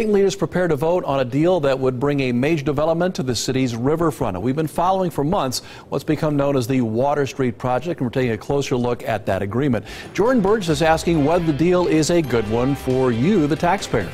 Dayton leaders prepare to vote on a deal that would bring a major development to the city's riverfront. We've been following for months what's become known as the Water Street Project, and we're taking a closer look at that agreement. Jordan Burgess is asking whether the deal is a good one for you, the taxpayer.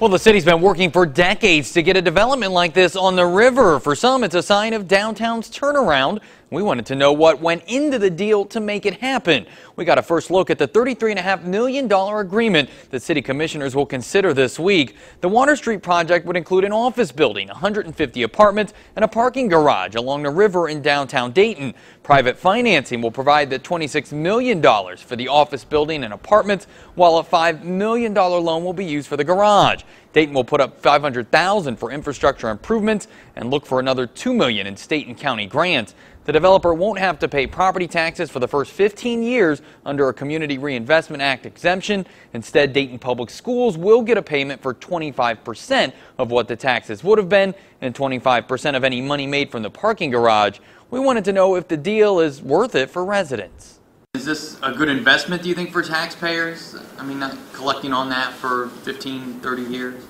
Well, the city's been working for decades to get a development like this on the river. For some, it's a sign of downtown's turnaround. We wanted to know what went into the deal to make it happen. We got a first look at the $33.5 million agreement that city commissioners will consider this week. The Water Street project would include an office building, 150 apartments, and a parking garage along the river in downtown Dayton. Private financing will provide the $26 million for the office building and apartments, while a $5 million loan will be used for the garage. Dayton will put up 500,000 for infrastructure improvements and look for another 2 million in state and county grants. The developer won't have to pay property taxes for the first 15 years under a Community Reinvestment Act exemption. Instead, Dayton Public Schools will get a payment for 25% of what the taxes would have been and 25% of any money made from the parking garage. We wanted to know if the deal is worth it for residents. Is this a good investment, do you think, for taxpayers? I mean, not collecting on that for 15, 30 years?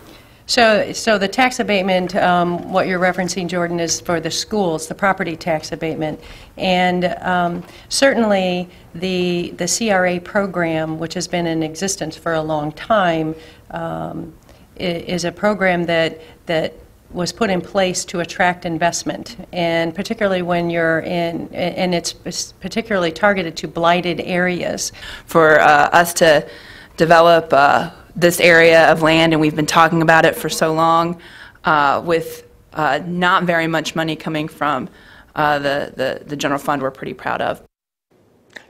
So, so the tax abatement, um, what you're referencing, Jordan, is for the schools, the property tax abatement. And um, certainly, the, the CRA program, which has been in existence for a long time, um, is a program that, that was put in place to attract investment, and particularly when you're in, and it's particularly targeted to blighted areas. for uh, us to develop uh, this area of land, and we've been talking about it for so long, uh, with uh, not very much money coming from uh, the, the the general fund we're pretty proud of.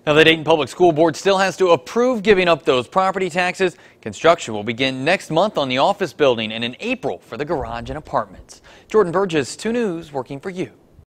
Now, the Dayton Public School Board still has to approve giving up those property taxes. Construction will begin next month on the office building and in April for the garage and apartments. Jordan Burgess, 2 News, working for you.